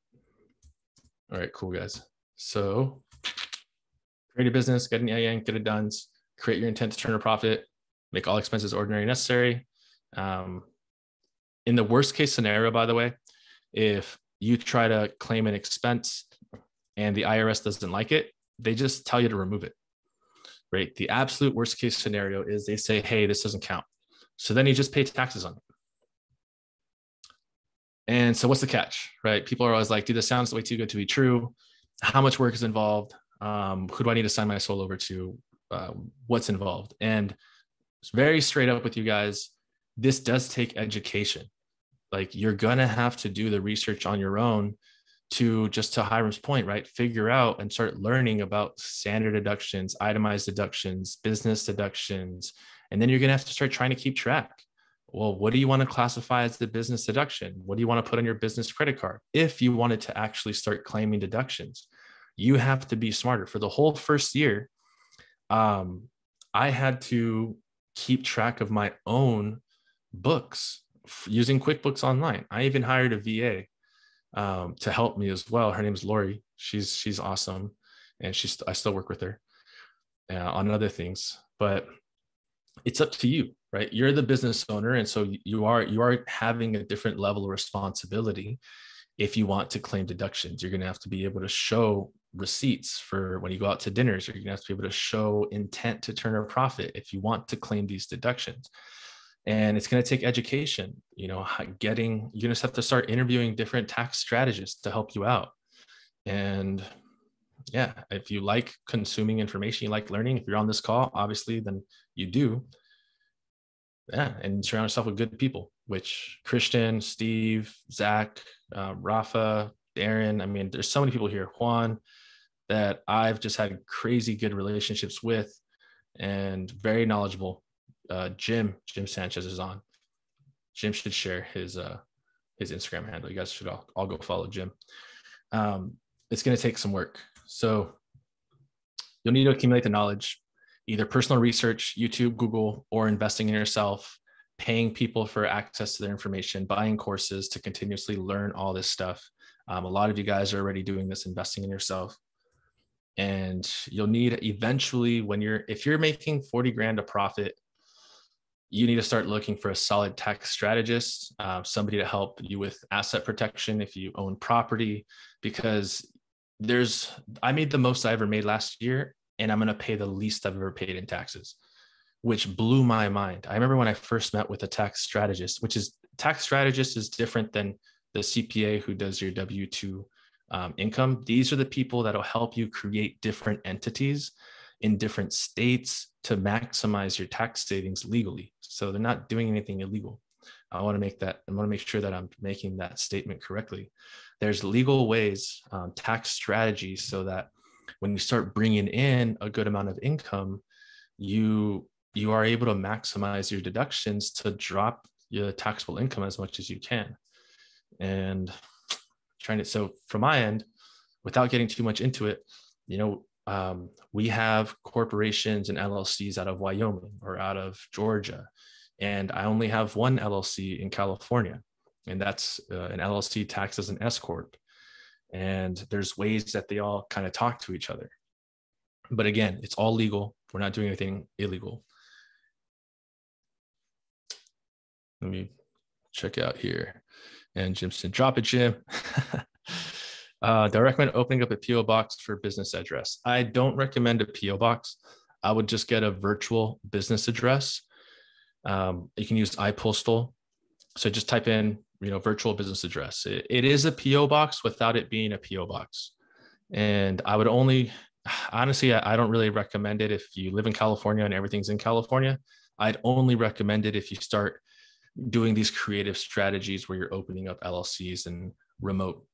All right, cool guys. So create a business, get an EIN, get it done, create your intent to turn a profit, make all expenses ordinary necessary. Um, in the worst case scenario, by the way, if you try to claim an expense and the IRS doesn't like it, they just tell you to remove it. Right. The absolute worst case scenario is they say, hey, this doesn't count. So then you just pay taxes on it. And so what's the catch? Right. People are always like, dude, this sounds way too good to be true. How much work is involved? Um, who do I need to sign my soul over to? Uh, what's involved? And very straight up with you guys. This does take education. Like you're gonna have to do the research on your own to just to Hiram's point, right? Figure out and start learning about standard deductions, itemized deductions, business deductions, and then you're gonna have to start trying to keep track. Well, what do you want to classify as the business deduction? What do you want to put on your business credit card? If you wanted to actually start claiming deductions, you have to be smarter. For the whole first year, um, I had to keep track of my own books using QuickBooks Online. I even hired a VA um, to help me as well. Her name is Lori. She's she's awesome, and she's I still work with her uh, on other things. But it's up to you, right? You're the business owner, and so you are you are having a different level of responsibility. If you want to claim deductions, you're going to have to be able to show receipts for when you go out to dinners. You're going to have to be able to show intent to turn a profit if you want to claim these deductions. And it's going to take education you know getting you just have to start interviewing different tax strategists to help you out. And yeah if you like consuming information you like learning if you're on this call obviously then you do. Yeah and surround yourself with good people which christian steve zach uh, rafa darren i mean there's so many people here. Juan that i've just had crazy good relationships with and very knowledgeable uh, Jim Jim Sanchez is on. Jim should share his uh, his Instagram handle. You guys should all, all go follow Jim. Um, it's going to take some work, so you'll need to accumulate the knowledge, either personal research, YouTube, Google, or investing in yourself, paying people for access to their information, buying courses to continuously learn all this stuff. Um, a lot of you guys are already doing this, investing in yourself and you'll need eventually when you're if you're making 40 grand a profit you need to start looking for a solid tax strategist, uh, somebody to help you with asset protection if you own property, because there's, I made the most I ever made last year, and I'm going to pay the least I've ever paid in taxes, which blew my mind. I remember when I first met with a tax strategist, which is tax strategist is different than the CPA who does your W 2 um, income. These are the people that'll help you create different entities in different states to maximize your tax savings legally. So they're not doing anything illegal. I want to make that, I want to make sure that I'm making that statement correctly. There's legal ways, um, tax strategies, so that when you start bringing in a good amount of income, you you are able to maximize your deductions to drop your taxable income as much as you can. And trying to, so from my end, without getting too much into it, you know, um, we have corporations and LLCs out of Wyoming or out of Georgia, and I only have one LLC in California, and that's uh, an LLC taxed as an S corp. And there's ways that they all kind of talk to each other, but again, it's all legal. We're not doing anything illegal. Let me check out here. And Jimson, drop it, Jim. Uh, do I recommend opening up a PO box for business address? I don't recommend a PO box. I would just get a virtual business address. Um, you can use iPostal. So just type in, you know, virtual business address. It, it is a PO box without it being a PO box. And I would only, honestly, I, I don't really recommend it if you live in California and everything's in California. I'd only recommend it if you start doing these creative strategies where you're opening up LLCs in remote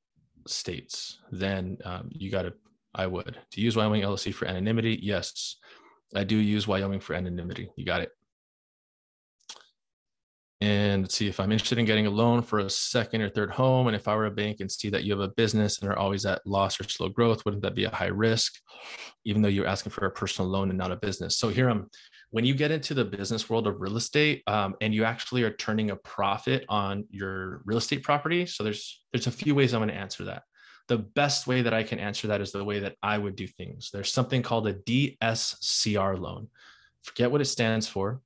states, then um, you got to, I would. To use Wyoming LLC for anonymity, yes, I do use Wyoming for anonymity. You got it. And let's see if I'm interested in getting a loan for a second or third home. And if I were a bank and see that you have a business and are always at loss or slow growth, wouldn't that be a high risk, even though you're asking for a personal loan and not a business? So here I'm when you get into the business world of real estate um, and you actually are turning a profit on your real estate property so there's there's a few ways i'm going to answer that. The best way that i can answer that is the way that i would do things. There's something called a dscr loan. Forget what it stands for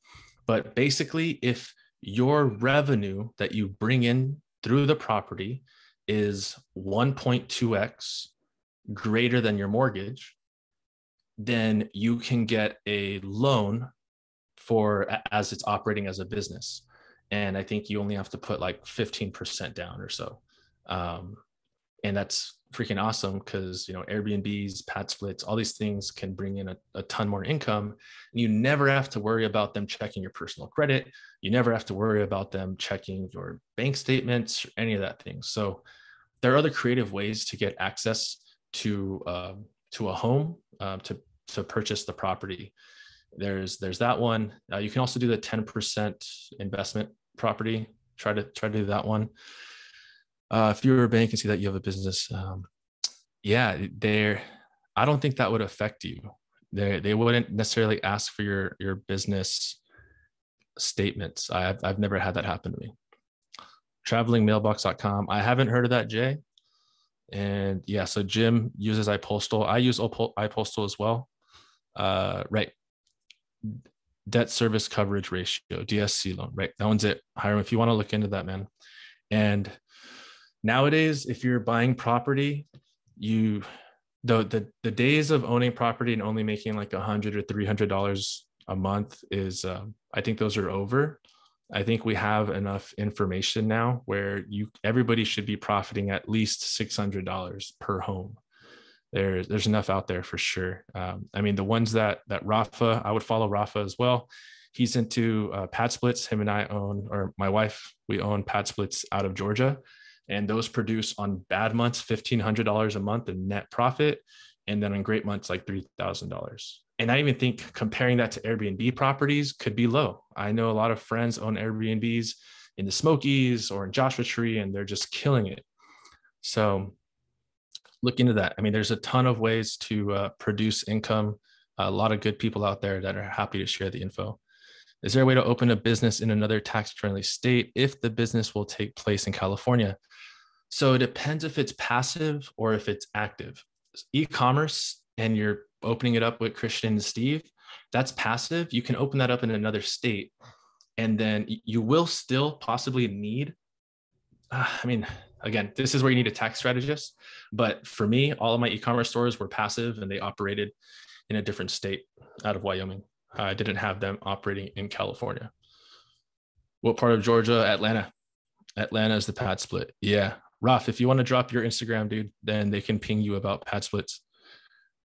but basically if your revenue that you bring in through the property is 1.2x greater than your mortgage then you can get a loan for as it's operating as a business. And I think you only have to put like 15% down or so. Um, and that's freaking awesome because you know airbnbs pad splits all these things can bring in a, a, ton more income and you never have to worry about them checking your personal credit you never have to worry about them checking your bank statements or any of that thing so there are other creative ways to get access to uh, to a home uh, to to purchase the property there's there's that one uh, you can also do the 10% investment property try to try to do that one uh, if you're a bank and see that you have a business, um, yeah, they're. I don't think that would affect you. They they wouldn't necessarily ask for your your business statements. I've I've never had that happen to me. Travelingmailbox.com. I haven't heard of that, Jay. And yeah, so Jim uses iPostal. I use iPostal as well. Uh, right. Debt service coverage ratio, DSC loan, right? That one's it. Hiram, if you want to look into that, man. And nowadays if you're buying property you the the, the days of owning property and only making like a hundred or three hundred dollars a month is um, i think those are over i think we have enough information now where you everybody should be profiting at least six hundred dollars per home. There's there's enough out there for sure. Um, i mean the ones that that rafa i would follow rafa as well. He's into uh, pad splits. Him and i own or my wife we own pad splits out of georgia. And those produce on bad months $1500 a month in net profit and then on great months like $3000 and i even think comparing that to airbnb properties could be low. I know a lot of friends own airbnbs in the smokies or in joshua tree and they're just killing it. So look into that. I mean there's a ton of ways to uh, produce income. A lot of good people out there that are happy to share the info. Is there a way to open a business in another tax friendly state if the business will take place in California? So it depends if it's passive or if it's active. E-commerce and you're opening it up with Christian and Steve, that's passive. You can open that up in another state and then you will still possibly need uh, I mean, again, this is where you need a tax strategist. But for me, all of my e-commerce stores were passive and they operated in a different state out of Wyoming. I didn't have them operating in California. What part of Georgia? Atlanta. Atlanta is the pad split. Yeah, Raf, if you want to drop your Instagram, dude, then they can ping you about pad splits.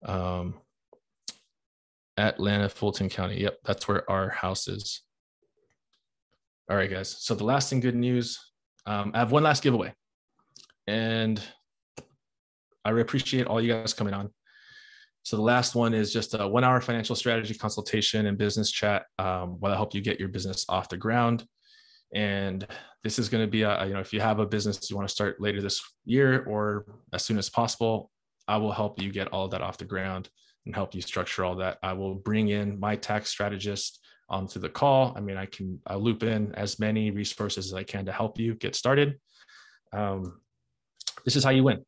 Um, Atlanta, Fulton County. Yep, that's where our house is. All right, guys. So the last thing, good news. Um, I have one last giveaway, and I appreciate all you guys coming on. So the last one is just a one hour financial strategy consultation and business chat um, will help you get your business off the ground. And this is going to be a, you know, if you have a business you want to start later this year or as soon as possible, I will help you get all that off the ground and help you structure all that. I will bring in my tax strategist onto the call. I mean, I can I'll loop in as many resources as I can to help you get started. Um, this is how you win.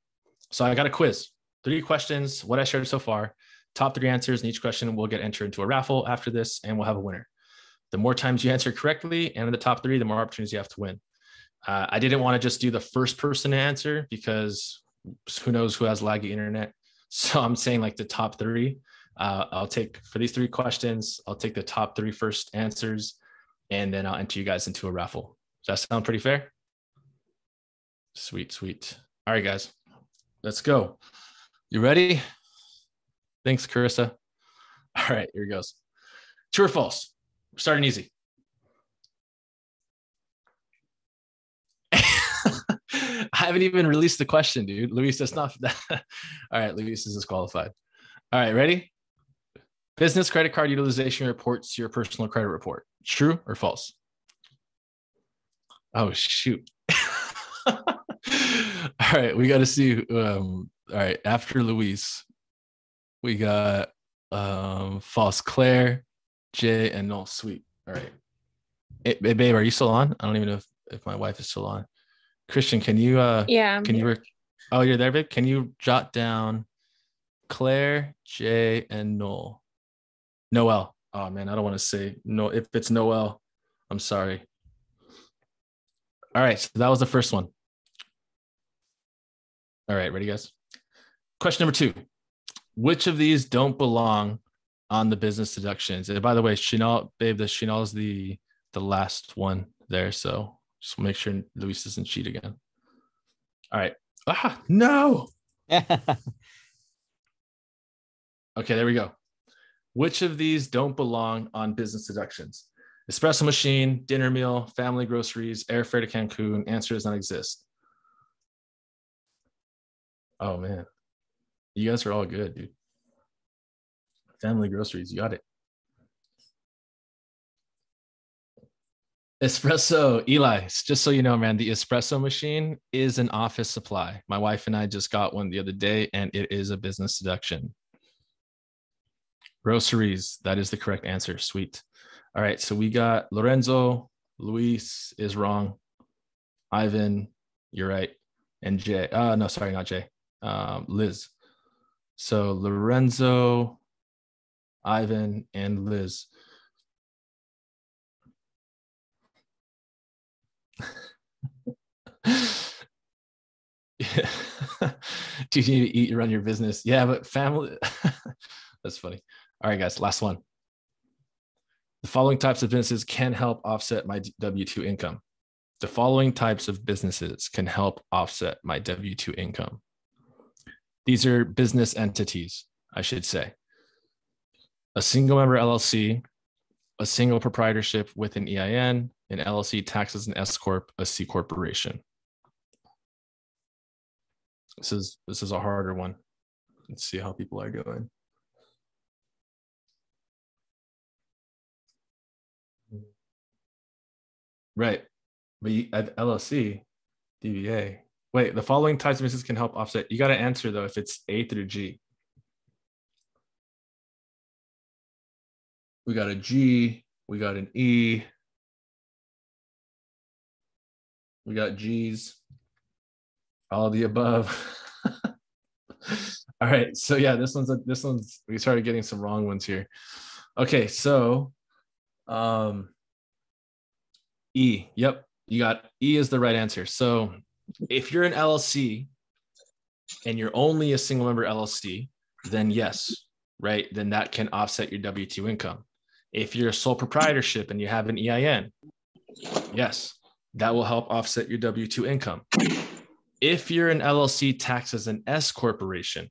So I got a quiz, three questions, what I shared so far. Top three answers in each question will get entered into a raffle after this, and we'll have a winner. The more times you answer correctly and in the top three, the more opportunities you have to win. Uh, I didn't want to just do the first person to answer because who knows who has laggy internet. So I'm saying like the top three. Uh, I'll take for these three questions, I'll take the top three first answers, and then I'll enter you guys into a raffle. Does that sound pretty fair? Sweet, sweet. All right, guys, let's go. You ready? Thanks, Carissa. All right, here goes. True or false? We're starting easy. I haven't even released the question, dude. Luis, that's not that. All right, Luis is disqualified. All right, ready? Business credit card utilization reports your personal credit report. True or false? Oh shoot. all right, we got to see. Um, all right, after Luis, we got um, false Claire, Jay, and no sweet. All right. Hey, babe, are you still on? I don't even know if, if my wife is still on. Christian, can you uh yeah can you rec- oh you're there, babe? Can you jot down Claire, Jay, and Noel? Noel. Oh man, I don't want to say no. If it's Noel, I'm sorry. All right, so that was the first one. All right, ready, guys? Question number two. which of these don't belong on the business deductions? And by the way, Chanel, babe, the Chanel is the the last one there. So just make sure Luis doesn't cheat again. All right. Ah, no. okay, there we go. Which of these don't belong on business deductions? Espresso machine, dinner meal, family groceries, airfare to Cancun. Answer does not exist. Oh man, you guys are all good, dude. Family groceries, you got it. Espresso, Eli, just so you know, man, the espresso machine is an office supply. My wife and I just got one the other day, and it is a business deduction. Groceries, that is the correct answer. Sweet. All right, so we got Lorenzo, Luis is wrong, Ivan, you're right, and Jay. Uh, no, sorry, not Jay. Um, Liz. So Lorenzo, Ivan, and Liz. Do you need to eat, and run your business? Yeah, but family. That's funny. All right, guys, last one. The following types of businesses can help offset my W 2 income. The following types of businesses can help offset my W 2 income. These are business entities, I should say. A single member LLC, a single proprietorship with an EIN, an LLC taxes an S corp, a C corporation. This is this is a harder one. Let's see how people are going. Right. But you, at LLC, DBA. Wait, the following types of business can help offset. You got to answer though if it's A through G. We got a G, we got an E, we got G's, all the above. all right, so yeah, this one's a, this one's we started getting some wrong ones here. Okay, so um E. Yep, you got E is the right answer. So if you're an LLC and you're only a single member LLC, then yes, right? Then that can offset your W 2 income. If you're a sole proprietorship and you have an EIN, yes, that will help offset your W 2 income. If you're an LLC taxed as an S corporation,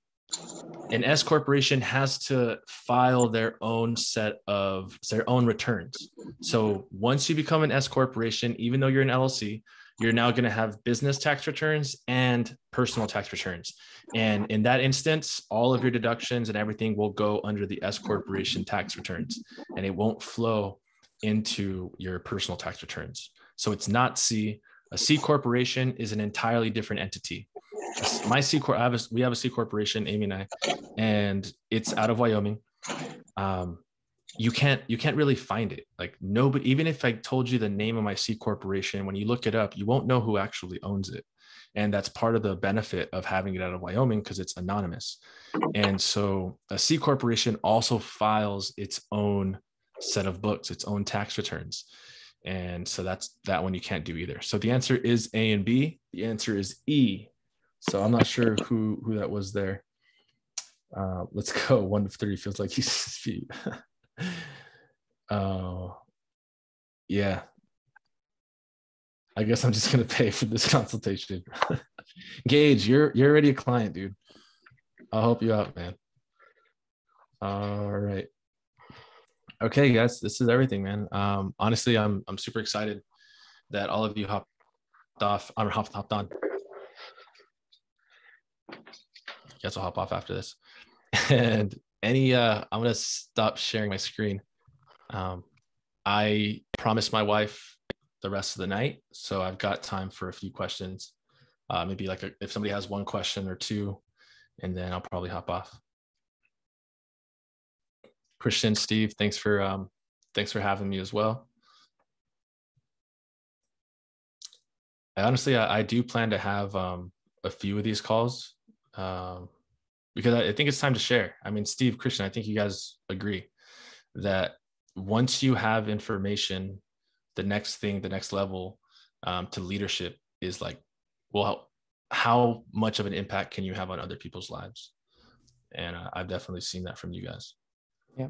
an S corporation has to file their own set of their own returns. So once you become an S corporation, even though you're an LLC, you're now going to have business tax returns and personal tax returns. And in that instance, all of your deductions and everything will go under the S corporation tax returns and it won't flow into your personal tax returns. So it's not C. A C corporation is an entirely different entity my C corp. We have a C corporation, Amy and I, and it's out of Wyoming. Um, you can't you can't really find it. Like nobody, even if I told you the name of my C corporation, when you look it up, you won't know who actually owns it. And that's part of the benefit of having it out of Wyoming because it's anonymous. And so a C corporation also files its own set of books, its own tax returns. And so that's that one you can't do either. So the answer is A and B. The answer is E, so I'm not sure who who that was there. Uh, let's go one of three. Feels like he's feet. uh, yeah. I guess I'm just gonna pay for this consultation. Gage, you're you're already a client, dude. I'll help you out, man. All right. Okay, guys, this is everything, man. Um, honestly, I'm I'm super excited that all of you hopped off. I'm hopped, hopped on guess I'll hop off after this. And any, uh, I'm gonna stop sharing my screen. Um, I promised my wife the rest of the night, so I've got time for a few questions. Uh, maybe like a, if somebody has one question or two, and then I'll probably hop off. Christian, Steve, thanks for um, thanks for having me as well. I honestly, I, I do plan to have um, a few of these calls um, because I, I think it's time to share. I mean, Steve, Christian, I think you guys agree that once you have information, the next thing, the next level um, to leadership is like, well, how, how much of an impact can you have on other people's lives? and uh, I've definitely seen that from you guys. Yeah.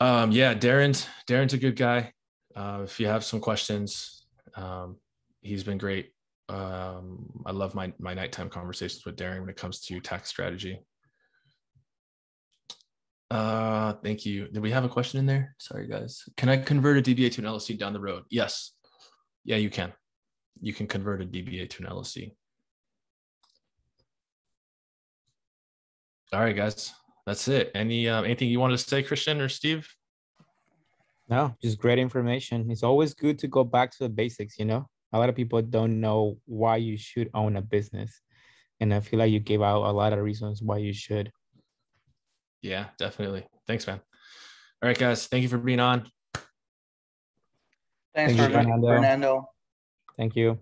Um, yeah, Darren's Darren's a good guy. Uh, if you have some questions, um, he's been great. Um, I love my my nighttime conversations with Darren when it comes to tax strategy. Uh, thank you. Did we have a question in there? Sorry, guys. Can I convert a DBA to an LLC down the road? Yes. Yeah, you can. You can convert a DBA to an LLC. All right, guys. That's it. Any uh, anything you wanted to say, Christian or Steve? No, just great information. It's always good to go back to the basics, you know? A lot of people don't know why you should own a business. And I feel like you gave out a lot of reasons why you should. Yeah, definitely. Thanks, man. All right, guys. Thank you for being on. Thanks, Thank Fernando. Fernando. Thank you.